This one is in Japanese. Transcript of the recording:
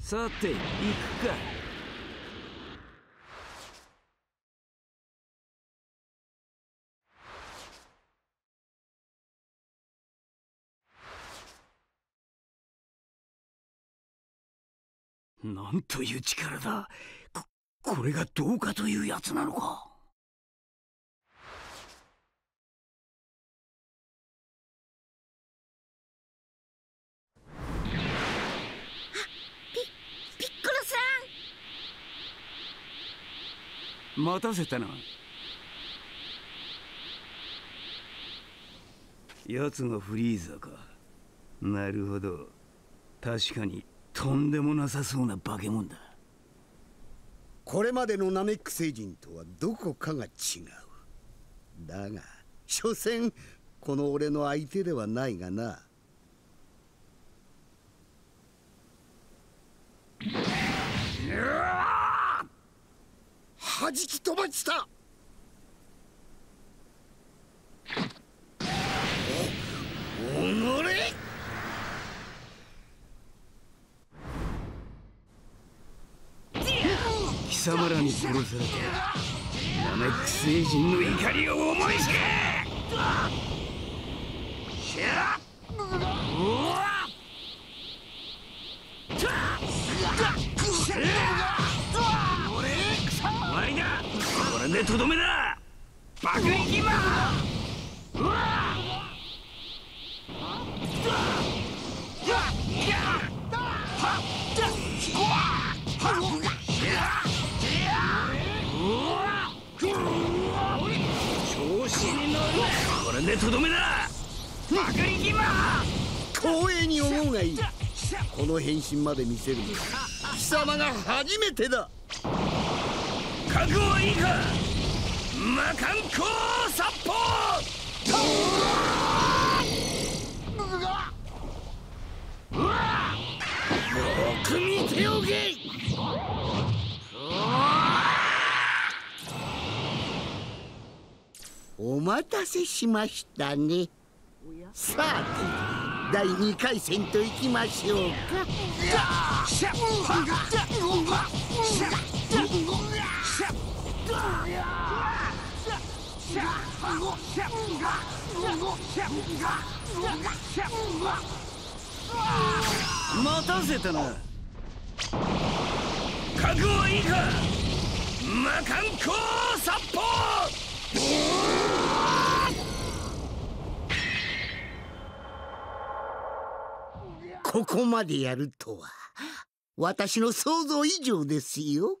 さて行くか。なんという力だ。ここれがどうかというやつなのか。待たせたな。奴がフリーザか。なるほど。確かにとんでもなさそうな化け物だ。これまでのナメック星人とはどこかが違う。だが所詮この俺の相手ではないがな。弾き飛ばした。お貴様らに殺されたナメック星人の怒りを思い知れ。終れでとどめだ。爆撃魔うわ。これでとどめだ爆撃魔光栄に思うがいいこの変身まで見せるのは貴様が初めてだ覚悟はいいか。魔漢光殺法よく見ておけ。お待たせしましたね。さて第2回戦といきましょうか。待たせたな。覚悟はいいか魔漢光殺法。ここまでやるとは私の想像以上ですよ